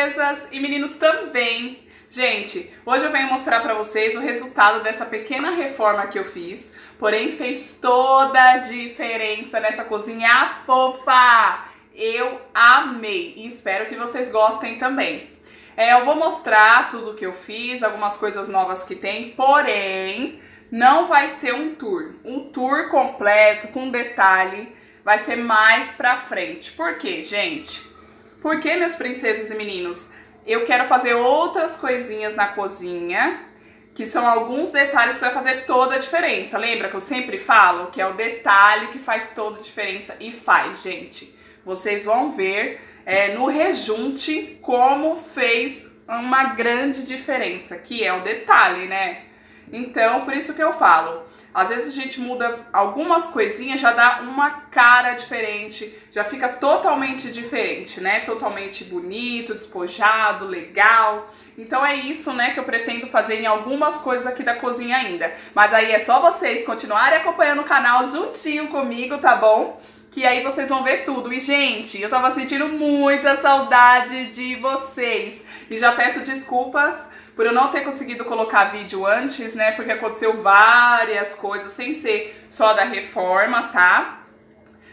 princesas e meninos também. Gente, hoje eu venho mostrar para vocês o resultado dessa pequena reforma que eu fiz, porém fez toda a diferença nessa cozinha fofa. Eu amei e espero que vocês gostem também. É, eu vou mostrar tudo que eu fiz, algumas coisas novas que tem, porém não vai ser um tour. Um tour completo, com detalhe, vai ser mais pra frente. Por quê, gente? Porque, meus princesas e meninos, eu quero fazer outras coisinhas na cozinha, que são alguns detalhes para fazer toda a diferença. Lembra que eu sempre falo que é o detalhe que faz toda a diferença e faz, gente. Vocês vão ver é, no rejunte como fez uma grande diferença, que é o detalhe, né? Então, por isso que eu falo. Às vezes a gente muda algumas coisinhas, já dá uma cara diferente, já fica totalmente diferente, né? Totalmente bonito, despojado, legal. Então é isso, né, que eu pretendo fazer em algumas coisas aqui da cozinha ainda. Mas aí é só vocês continuarem acompanhando o canal juntinho comigo, tá bom? que aí vocês vão ver tudo. E, gente, eu tava sentindo muita saudade de vocês. E já peço desculpas por eu não ter conseguido colocar vídeo antes, né? Porque aconteceu várias coisas sem ser só da reforma, tá?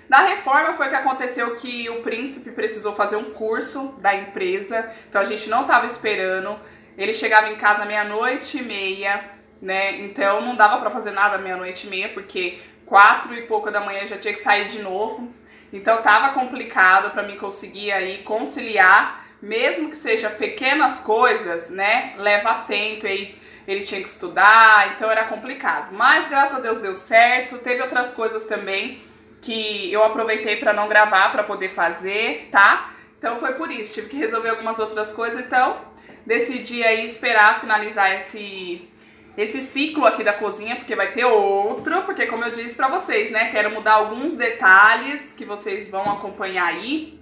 Da reforma foi que aconteceu que o príncipe precisou fazer um curso da empresa, então a gente não tava esperando. Ele chegava em casa meia-noite e meia, né? Então não dava para fazer nada meia-noite e meia, porque quatro e pouco da manhã já tinha que sair de novo. Então tava complicado para mim conseguir aí conciliar mesmo que seja pequenas coisas, né, leva tempo aí ele tinha que estudar, então era complicado. Mas graças a Deus deu certo. Teve outras coisas também que eu aproveitei para não gravar para poder fazer, tá? Então foi por isso, tive que resolver algumas outras coisas, então decidi aí esperar finalizar esse esse ciclo aqui da cozinha, porque vai ter outro, porque como eu disse para vocês, né, quero mudar alguns detalhes que vocês vão acompanhar aí.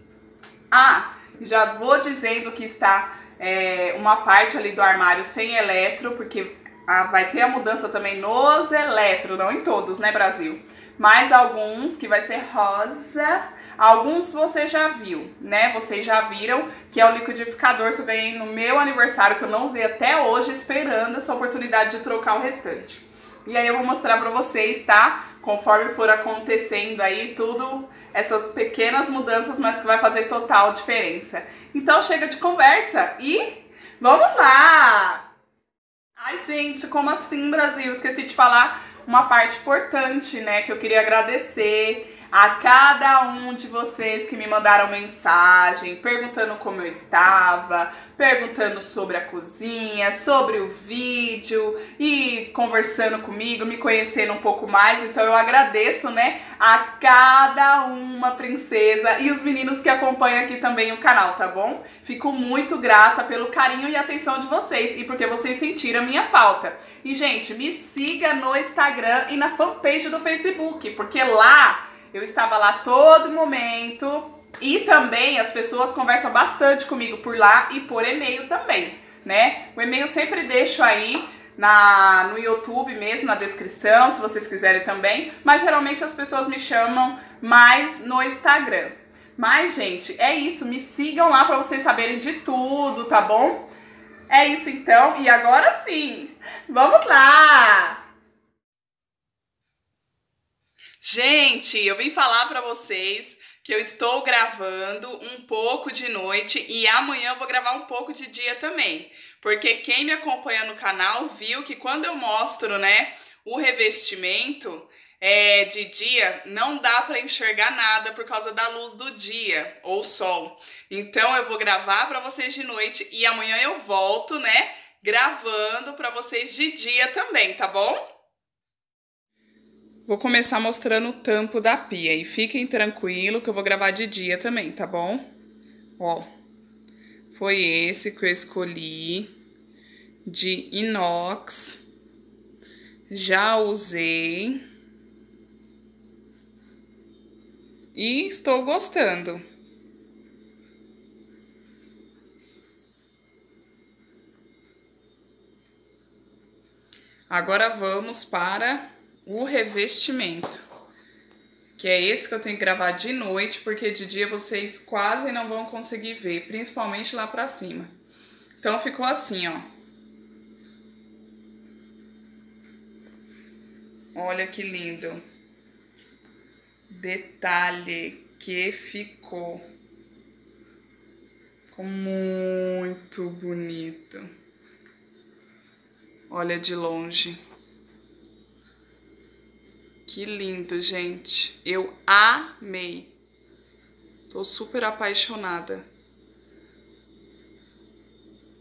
Ah, já vou dizendo que está é, uma parte ali do armário sem eletro, porque ah, vai ter a mudança também nos eletro, não em todos, né, Brasil? Mas alguns que vai ser rosa. Alguns você já viu, né? Vocês já viram que é o liquidificador que eu ganhei no meu aniversário, que eu não usei até hoje, esperando essa oportunidade de trocar o restante. E aí eu vou mostrar pra vocês, tá? Conforme for acontecendo aí tudo, essas pequenas mudanças, mas que vai fazer total diferença. Então chega de conversa e vamos lá! Ai, gente, como assim, Brasil? Esqueci de falar uma parte importante, né? Que eu queria agradecer a cada um de vocês que me mandaram mensagem perguntando como eu estava, perguntando sobre a cozinha, sobre o vídeo e conversando comigo, me conhecendo um pouco mais. Então eu agradeço, né, a cada uma princesa e os meninos que acompanham aqui também o canal, tá bom? Fico muito grata pelo carinho e atenção de vocês e porque vocês sentiram a minha falta. E gente, me siga no Instagram e na fanpage do Facebook, porque lá eu estava lá todo momento e também as pessoas conversam bastante comigo por lá e por e-mail também, né? O e-mail sempre deixo aí na, no YouTube mesmo, na descrição, se vocês quiserem também. Mas geralmente as pessoas me chamam mais no Instagram. Mas, gente, é isso. Me sigam lá para vocês saberem de tudo, tá bom? É isso então. E agora sim, vamos lá! Gente, eu vim falar para vocês que eu estou gravando um pouco de noite e amanhã eu vou gravar um pouco de dia também. Porque quem me acompanha no canal viu que quando eu mostro, né, o revestimento é, de dia, não dá para enxergar nada por causa da luz do dia ou sol. Então eu vou gravar para vocês de noite e amanhã eu volto, né, gravando para vocês de dia também, tá bom? Vou começar mostrando o tampo da pia e fiquem tranquilo que eu vou gravar de dia também, tá bom? Ó, foi esse que eu escolhi de inox. Já usei. E estou gostando. Agora vamos para o revestimento. Que é esse que eu tenho que gravar de noite, porque de dia vocês quase não vão conseguir ver, principalmente lá pra cima. Então ficou assim, ó. Olha que lindo. Detalhe que ficou. Ficou muito bonito. Olha de longe. Que lindo, gente. Eu amei. Tô super apaixonada.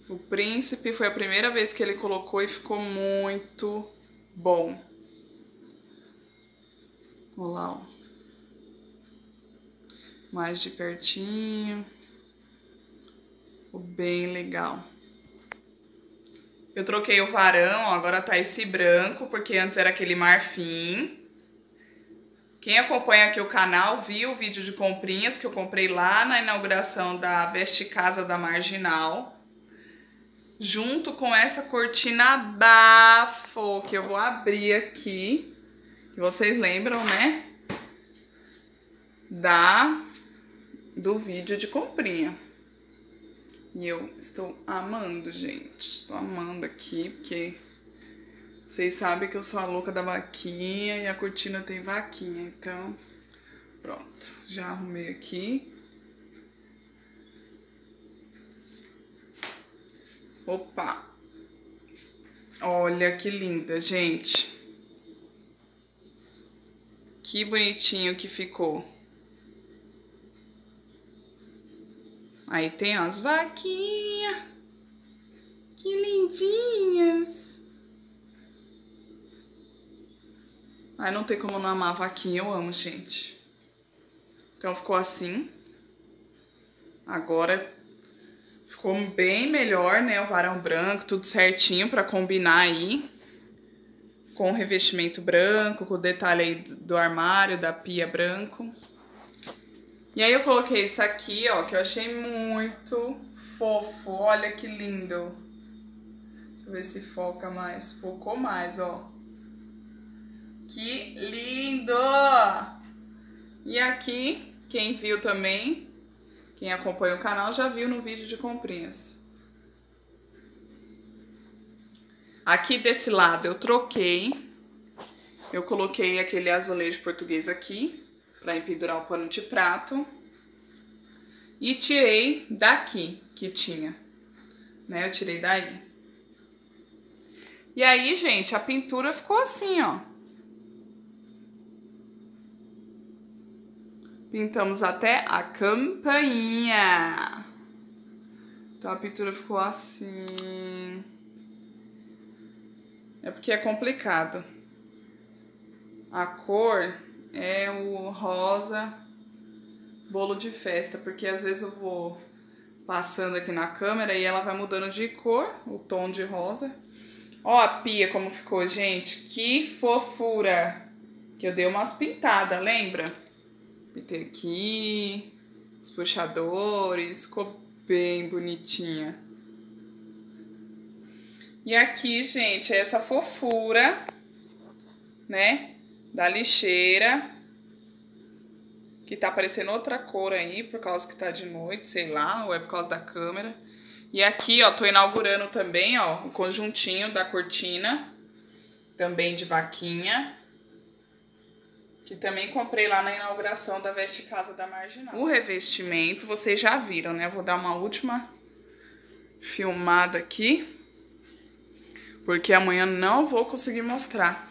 O príncipe foi a primeira vez que ele colocou e ficou muito bom. Olha lá, ó. Mais de pertinho. Ficou bem legal. Eu troquei o varão, ó, agora tá esse branco, porque antes era aquele marfim. Quem acompanha aqui o canal viu o vídeo de comprinhas que eu comprei lá na inauguração da Veste Casa da Marginal. Junto com essa cortina bafo, que eu vou abrir aqui. Que vocês lembram, né? Da, do vídeo de comprinha. E eu estou amando, gente. Estou amando aqui, porque vocês sabem que eu sou a louca da vaquinha e a cortina tem vaquinha, então pronto, já arrumei aqui. Opa! Olha que linda, gente. Que bonitinho que ficou. Aí tem as vaquinhas. Que lindinhas. Ai, não tem como não amar a vaquinha, eu amo, gente. Então ficou assim. Agora ficou bem melhor, né? O varão branco, tudo certinho pra combinar aí. Com o revestimento branco, com o detalhe aí do armário, da pia branco. E aí eu coloquei isso aqui, ó, que eu achei muito fofo. Olha que lindo. Deixa eu ver se foca mais. Focou mais, ó. Que lindo! E aqui, quem viu também, quem acompanha o canal já viu no vídeo de comprinhas. Aqui desse lado eu troquei, eu coloquei aquele azulejo português aqui, para empendurar o pano de prato. E tirei daqui, que tinha, né, eu tirei daí. E aí, gente, a pintura ficou assim, ó. Pintamos até a campainha. Então a pintura ficou assim. É porque é complicado. A cor é o rosa bolo de festa, porque às vezes eu vou passando aqui na câmera e ela vai mudando de cor, o tom de rosa. Ó a pia como ficou, gente. Que fofura! Que eu dei umas pintadas, lembra? Pintei aqui, os puxadores, ficou bem bonitinha. E aqui, gente, é essa fofura, né, da lixeira, que tá aparecendo outra cor aí, por causa que tá de noite, sei lá, ou é por causa da câmera. E aqui, ó, tô inaugurando também, ó, o conjuntinho da cortina, também de vaquinha que também comprei lá na inauguração da Veste Casa da Marginal. O revestimento, vocês já viram, né? Vou dar uma última filmada aqui, porque amanhã não vou conseguir mostrar,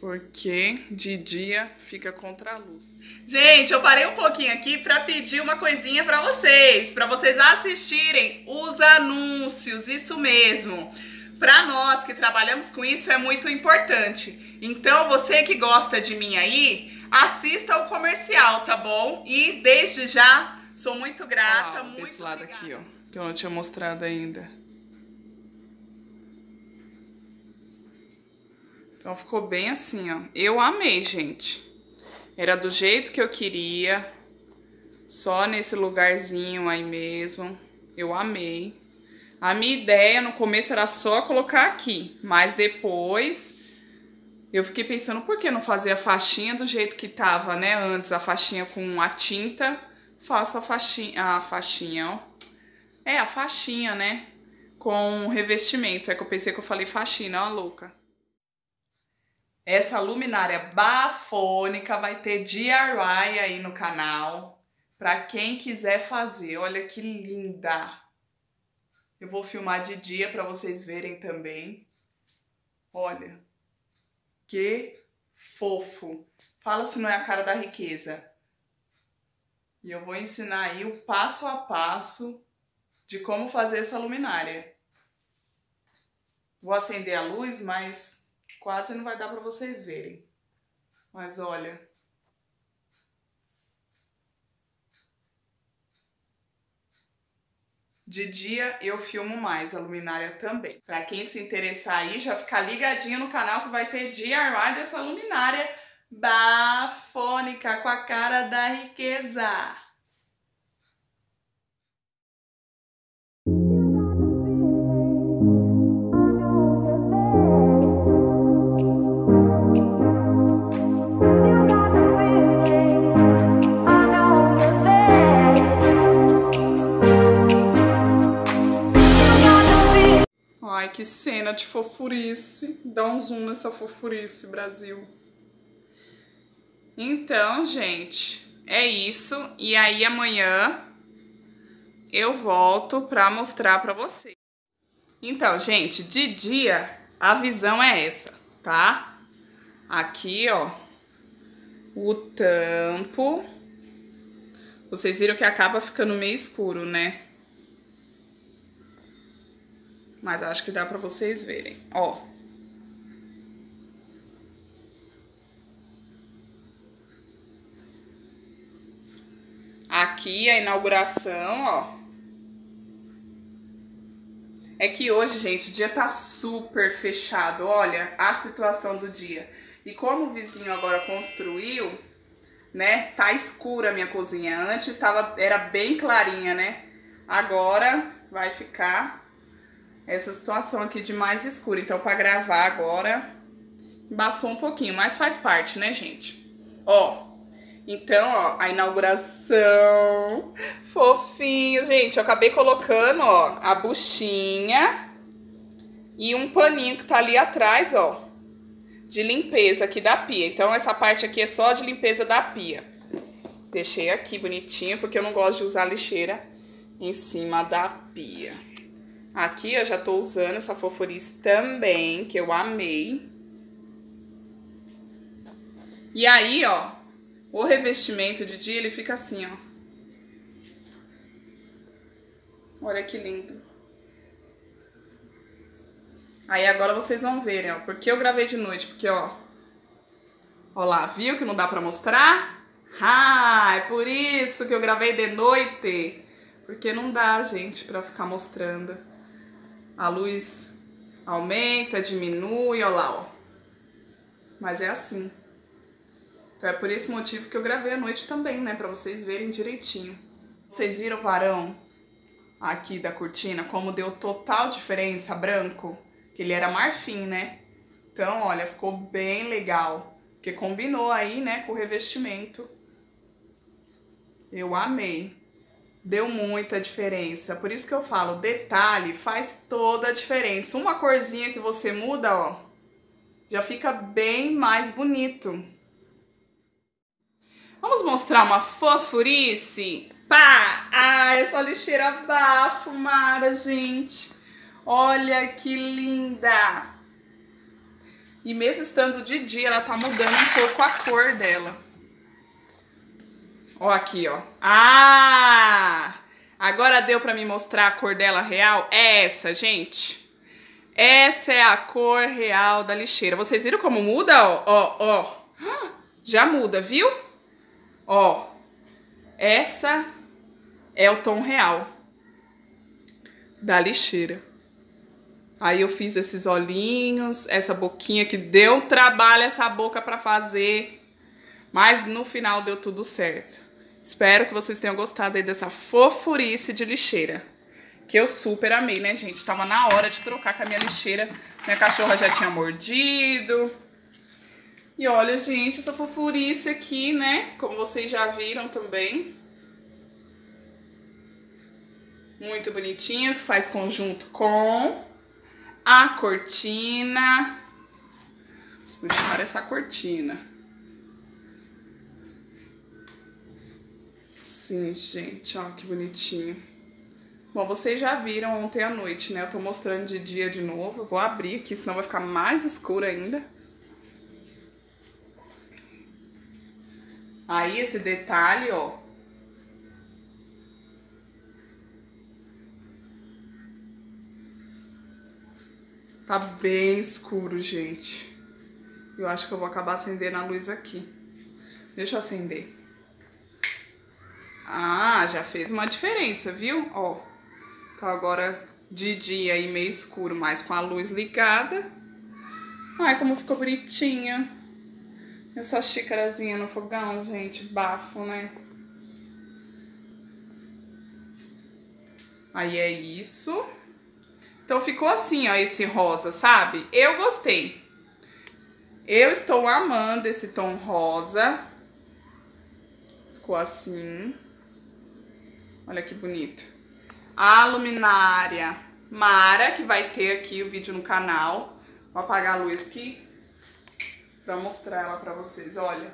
porque de dia fica contra a luz. Gente, eu parei um pouquinho aqui para pedir uma coisinha para vocês, para vocês assistirem os anúncios, isso mesmo. Para nós que trabalhamos com isso é muito importante. Então, você que gosta de mim aí, assista o comercial, tá bom? E desde já, sou muito grata. muito desse lado obrigada. aqui, ó, que eu não tinha mostrado ainda. Então ficou bem assim, ó. Eu amei, gente. Era do jeito que eu queria. Só nesse lugarzinho aí mesmo. Eu amei. A minha ideia no começo era só colocar aqui, mas depois Eu fiquei pensando, por que não fazer a faixinha do jeito que tava, né? Antes, a faixinha com a tinta. Faço a faixinha, a faixinha, ó. É, a faixinha, né? Com revestimento. É que eu pensei que eu falei faxina, ó, louca. Essa luminária bafônica vai ter DIY aí no canal. Pra quem quiser fazer. Olha que linda. Eu vou filmar de dia pra vocês verem também. Olha. Que fofo. Fala se não é a cara da riqueza. E eu vou ensinar aí o passo a passo de como fazer essa luminária. Vou acender a luz, mas quase não vai dar para vocês verem. Mas olha, De dia eu filmo mais a luminária também. Para quem se interessar aí, já ficar ligadinho no canal que vai ter DIY dessa luminária bafônica com a cara da riqueza. Ai, que cena de fofurice. Dá um zoom nessa fofurice, Brasil. Então, gente, é isso. E aí amanhã eu volto pra mostrar pra vocês. Então, gente, de dia a visão é essa, tá? Aqui, ó, o tampo. Vocês viram que acaba ficando meio escuro, né? Mas acho que dá pra vocês verem, ó. Aqui a inauguração, ó. É que hoje, gente, o dia tá super fechado. Olha a situação do dia. E como o vizinho agora construiu, né? Tá escura a minha cozinha. Antes tava, era bem clarinha, né? Agora vai ficar essa situação aqui de mais escuro. Então, para gravar agora, embaçou um pouquinho, mas faz parte, né, gente? Ó, então, ó, a inauguração, fofinho. Gente, eu acabei colocando, ó, a buchinha e um paninho que tá ali atrás, ó, de limpeza aqui da pia. Então, essa parte aqui é só de limpeza da pia. Deixei aqui bonitinho, porque eu não gosto de usar lixeira em cima da pia. Aqui eu já tô usando essa fofurice também, que eu amei. E aí, ó, o revestimento de dia, ele fica assim, ó. Olha que lindo. Aí agora vocês vão verem, ó, porque eu gravei de noite, porque, ó, ó lá, viu que não dá pra mostrar? Ah, é por isso que eu gravei de noite, porque não dá, gente, pra ficar mostrando. A luz aumenta, diminui, ó lá, ó. Mas é assim. Então é por esse motivo que eu gravei à noite também, né? Pra vocês verem direitinho. Vocês viram o varão aqui da cortina, como deu total diferença branco? Que ele era marfim, né? Então, olha, ficou bem legal. Porque combinou aí, né, com o revestimento. Eu amei deu muita diferença. Por isso que eu falo, detalhe faz toda a diferença. Uma corzinha que você muda, ó, já fica bem mais bonito. Vamos mostrar uma fofurice? Pá! Ah, essa lixeira bafo, Mara, gente. Olha que linda! E mesmo estando de dia, ela tá mudando um pouco a cor dela. Ó aqui, ó. Ah! Agora deu pra me mostrar a cor dela real? É essa, gente. Essa é a cor real da lixeira. Vocês viram como muda? Ó, ó, ó. Já muda, viu? Ó. Essa é o tom real da lixeira. Aí eu fiz esses olhinhos, essa boquinha que deu um trabalho essa boca pra fazer. Mas no final deu tudo certo. Espero que vocês tenham gostado aí dessa fofurice de lixeira. Que eu super amei, né, gente? Tava na hora de trocar com a minha lixeira. Minha cachorra já tinha mordido. E olha, gente, essa fofurice aqui, né? Como vocês já viram também. Muito bonitinho, que faz conjunto com a cortina. Vamos puxar essa cortina. Sim, gente, ó, que bonitinho. Bom, vocês já viram ontem à noite, né? Eu tô mostrando de dia de novo. Eu vou abrir aqui, senão vai ficar mais escuro ainda. Aí, esse detalhe, ó. Tá bem escuro, gente. Eu acho que eu vou acabar acendendo a luz aqui. Deixa eu acender. Ah, já fez uma diferença, viu? Ó. Tá agora de dia e meio escuro, mas com a luz ligada. Ai, como ficou bonitinha. Essa xícarazinha no fogão, gente, bafo, né? Aí é isso. Então ficou assim, ó, esse rosa, sabe? Eu gostei. Eu estou amando esse tom rosa. Ficou assim. Olha que bonito a luminária Mara, que vai ter aqui o vídeo no canal. Vou apagar a luz aqui pra mostrar ela pra vocês, olha.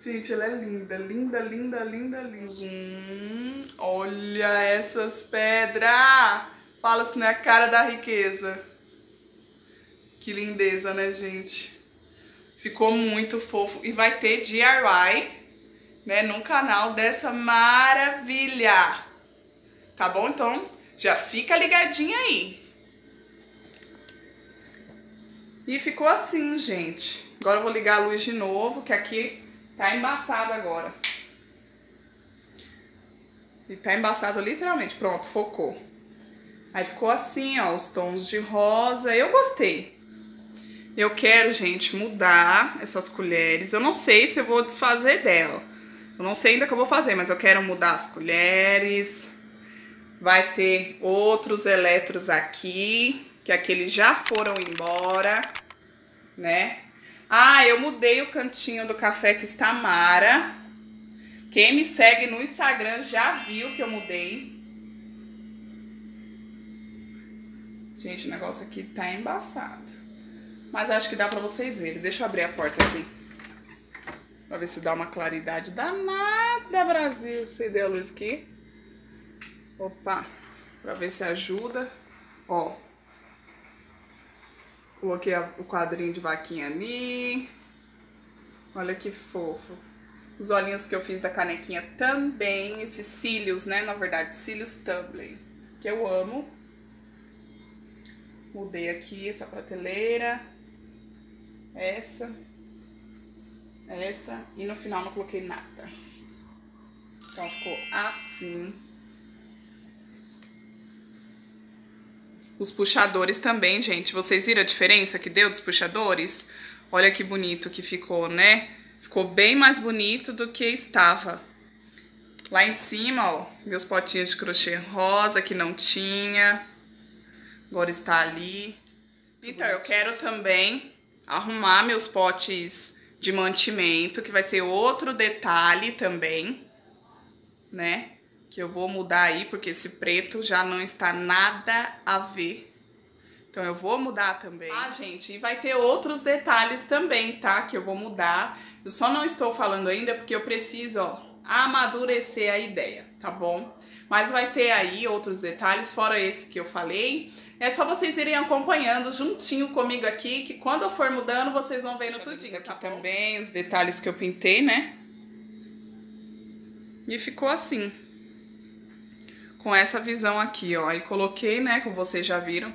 Gente, ela é linda, linda, linda, linda, linda. Olha essas pedras! Fala não é a cara da riqueza. Que lindeza, né, gente? Ficou muito fofo. E vai ter DIY, né, no canal dessa maravilha. Tá bom? Então, já fica ligadinha aí. E ficou assim, gente. Agora eu vou ligar a luz de novo, que aqui tá embaçado agora. E tá embaçado literalmente. Pronto, focou. Aí ficou assim, ó, os tons de rosa. Eu gostei. Eu quero, gente, mudar essas colheres. Eu não sei se eu vou desfazer dela. Eu não sei ainda o que eu vou fazer, mas eu quero mudar as colheres vai ter outros eletros aqui, que aqueles já foram embora, né? Ah, eu mudei o cantinho do café que está Mara. Quem me segue no Instagram já viu que eu mudei. Gente, o negócio aqui tá embaçado. Mas acho que dá pra vocês verem. Deixa eu abrir a porta aqui. Pra ver se dá uma claridade danada, Brasil. Você deu a luz aqui. Opa, pra ver se ajuda. Ó. Coloquei o quadrinho de vaquinha ali. Olha que fofo. Os olhinhos que eu fiz da canequinha também. Esses cílios, né? Na verdade, cílios Tumblr. Que eu amo. Mudei aqui essa prateleira. Essa. Essa. E no final não coloquei nada. Então ficou assim. Os puxadores também, gente. Vocês viram a diferença que deu dos puxadores? Olha que bonito que ficou, né? Ficou bem mais bonito do que estava. Lá em cima, ó, meus potinhos de crochê rosa que não tinha. Agora está ali. Então, eu quero também arrumar meus potes de mantimento, que vai ser outro detalhe também, né? que eu vou mudar aí, porque esse preto já não está nada a ver. Então eu vou mudar também. Ah, gente, e vai ter outros detalhes também, tá? Que eu vou mudar. Eu só não estou falando ainda porque eu preciso, ó, amadurecer a ideia, tá bom? Mas vai ter aí outros detalhes, fora esse que eu falei. É só vocês irem acompanhando juntinho comigo aqui, que quando eu for mudando, vocês vão vendo tudinho. Aqui tá também os detalhes que eu pintei, né? E ficou assim com essa visão aqui, ó. E coloquei, né, como vocês já viram,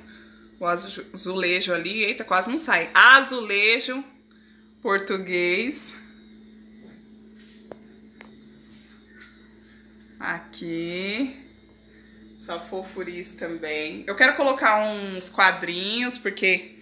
o azulejo ali. Eita, quase não sai. Azulejo português. Aqui. Essa fofurice também. Eu quero colocar uns quadrinhos, porque...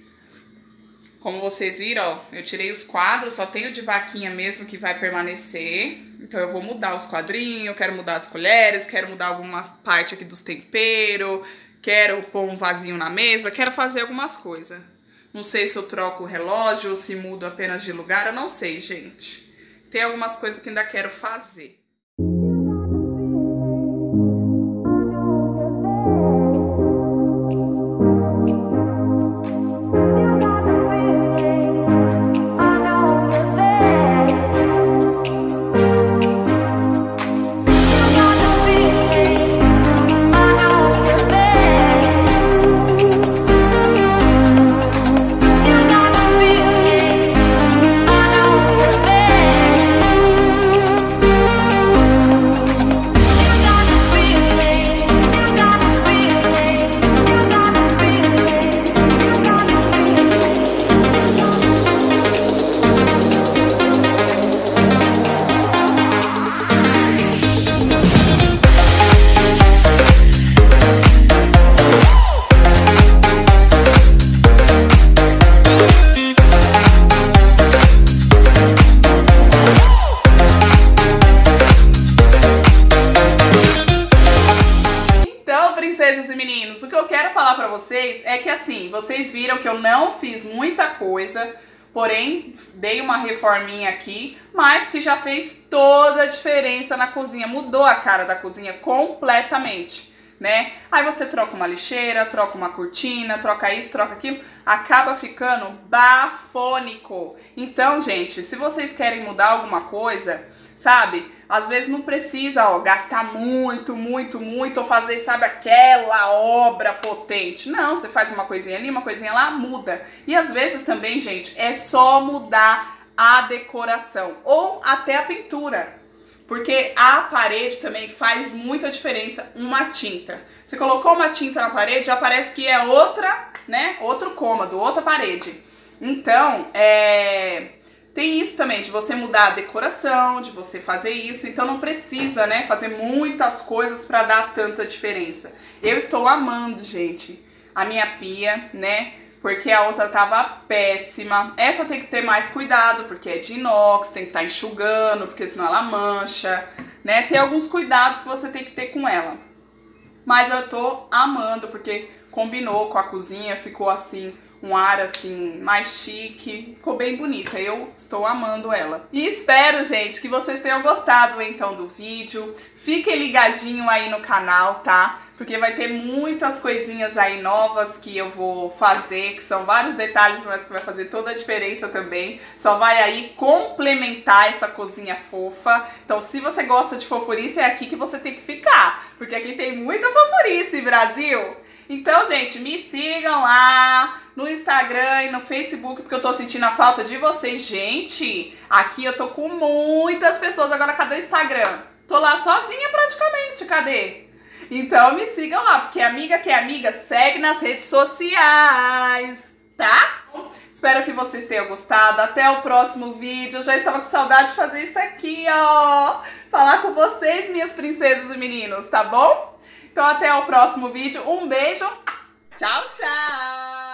Como vocês viram, ó, eu tirei os quadros, só tenho de vaquinha mesmo que vai permanecer. Então eu vou mudar os quadrinhos, quero mudar as colheres, quero mudar alguma parte aqui dos temperos, quero pôr um vasinho na mesa, quero fazer algumas coisas. Não sei se eu troco o relógio ou se mudo apenas de lugar, eu não sei, gente. Tem algumas coisas que ainda quero fazer. Reforminha aqui, mas que já fez toda a diferença na cozinha, mudou a cara da cozinha completamente. Né? Aí você troca uma lixeira, troca uma cortina, troca isso, troca aquilo, acaba ficando bafônico. Então, gente, se vocês querem mudar alguma coisa, sabe? Às vezes não precisa, ó, gastar muito, muito, muito, ou fazer, sabe, aquela obra potente. Não, você faz uma coisinha ali, uma coisinha lá, muda. E às vezes também, gente, é só mudar a decoração ou até a pintura. Porque a parede também faz muita diferença uma tinta. Você colocou uma tinta na parede, já parece que é outra, né? Outro cômodo, outra parede. Então, é tem isso também, de você mudar a decoração, de você fazer isso, então não precisa, né, fazer muitas coisas para dar tanta diferença. Eu estou amando, gente, a minha pia, né, porque a outra tava péssima. Essa tem que ter mais cuidado, porque é de inox, tem que estar tá enxugando, porque senão ela mancha, né? Tem alguns cuidados que você tem que ter com ela. Mas eu tô amando, porque combinou com a cozinha, ficou assim um ar assim mais chique, ficou bem bonita. Eu estou amando ela. E espero, gente, que vocês tenham gostado então do vídeo. Fiquem ligadinho aí no canal, tá? Porque vai ter muitas coisinhas aí novas que eu vou fazer, que são vários detalhes, mas que vai fazer toda a diferença também. Só vai aí complementar essa cozinha fofa. Então, se você gosta de fofurice, é aqui que você tem que ficar, porque aqui tem muita fofurice, Brasil. Então, gente, me sigam lá no Instagram e no Facebook, porque eu tô sentindo a falta de vocês. Gente, aqui eu tô com muitas pessoas. Agora, cadê o Instagram? Tô lá sozinha praticamente, cadê? Então me sigam lá, porque amiga que é amiga, segue nas redes sociais, tá? Espero que vocês tenham gostado. Até o próximo vídeo. Eu já estava com saudade de fazer isso aqui, ó. Falar com vocês, minhas princesas e meninos, tá bom? Então até o próximo vídeo. Um beijo. Tchau, tchau.